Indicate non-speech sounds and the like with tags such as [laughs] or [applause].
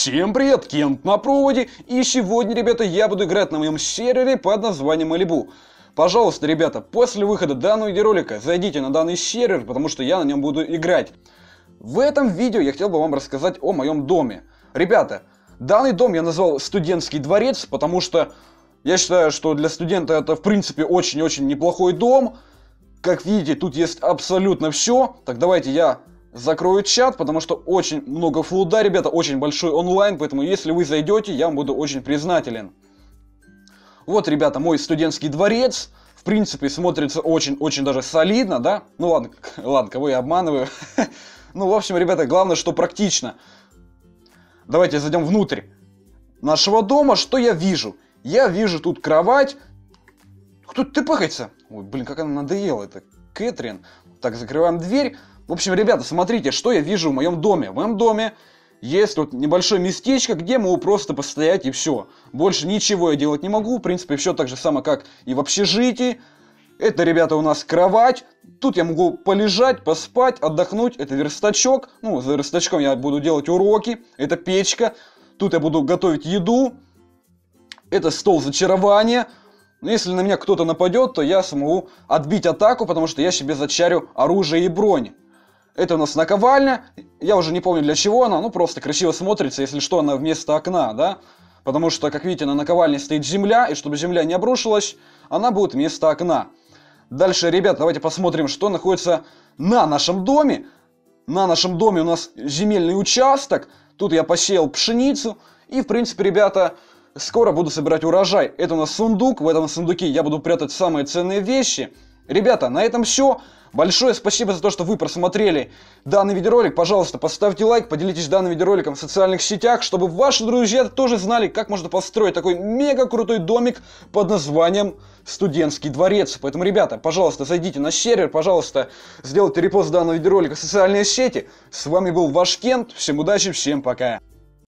Всем привет, Кент на проводе, и сегодня, ребята, я буду играть на моем сервере под названием Малибу. Пожалуйста, ребята, после выхода данного видеоролика зайдите на данный сервер, потому что я на нем буду играть. В этом видео я хотел бы вам рассказать о моем доме. Ребята, данный дом я назвал студентский дворец, потому что я считаю, что для студента это, в принципе, очень-очень неплохой дом. Как видите, тут есть абсолютно все. Так давайте я закрою чат, потому что очень много флуда, ребята, очень большой онлайн, поэтому если вы зайдете, я вам буду очень признателен. Вот, ребята, мой студентский дворец. В принципе, смотрится очень-очень даже солидно, да? Ну ладно, [laughs] ладно, кого я обманываю. [laughs] Ну, в общем, ребята, главное, что практично. Давайте зайдем внутрь нашего дома. Что я вижу? Я вижу тут кровать. Кто-то тыпахается. Ой, блин, как она надоела, это Кэтрин. Так, закрываем дверь. В общем, ребята, смотрите, что я вижу в моем доме. В моем доме есть вот небольшое местечко, где могу просто постоять и все. Больше ничего я делать не могу. В принципе, все так же самое, как и в общежитии. Это, ребята, у нас кровать. Тут я могу полежать, поспать, отдохнуть. Это верстачок. Ну, за верстачком я буду делать уроки. Это печка. Тут я буду готовить еду. Это стол зачарования. Но если на меня кто-то нападет, то я смогу отбить атаку, потому что я себе зачарю оружие и бронь. Это у нас наковальня. Я уже не помню для чего она. Ну, просто красиво смотрится, если что, она вместо окна, да? Потому что, как видите, на наковальне стоит земля, и чтобы земля не обрушилась, она будет вместо окна. Дальше, ребят, давайте посмотрим, что находится на нашем доме. На нашем доме у нас земельный участок. Тут я посеял пшеницу. И, в принципе, ребята, скоро буду собирать урожай. Это у нас сундук. В этом сундуке я буду прятать самые ценные вещи. Ребята, на этом все. Большое спасибо за то, что вы просмотрели данный видеоролик. Пожалуйста, поставьте лайк, поделитесь данным видеороликом в социальных сетях, чтобы ваши друзья тоже знали, как можно построить такой мега крутой домик под названием Студентский дворец. Поэтому, ребята, пожалуйста, зайдите на сервер, пожалуйста, сделайте репост данного видеоролика в социальные сети. С вами был ваш Кент. Всем удачи, всем пока.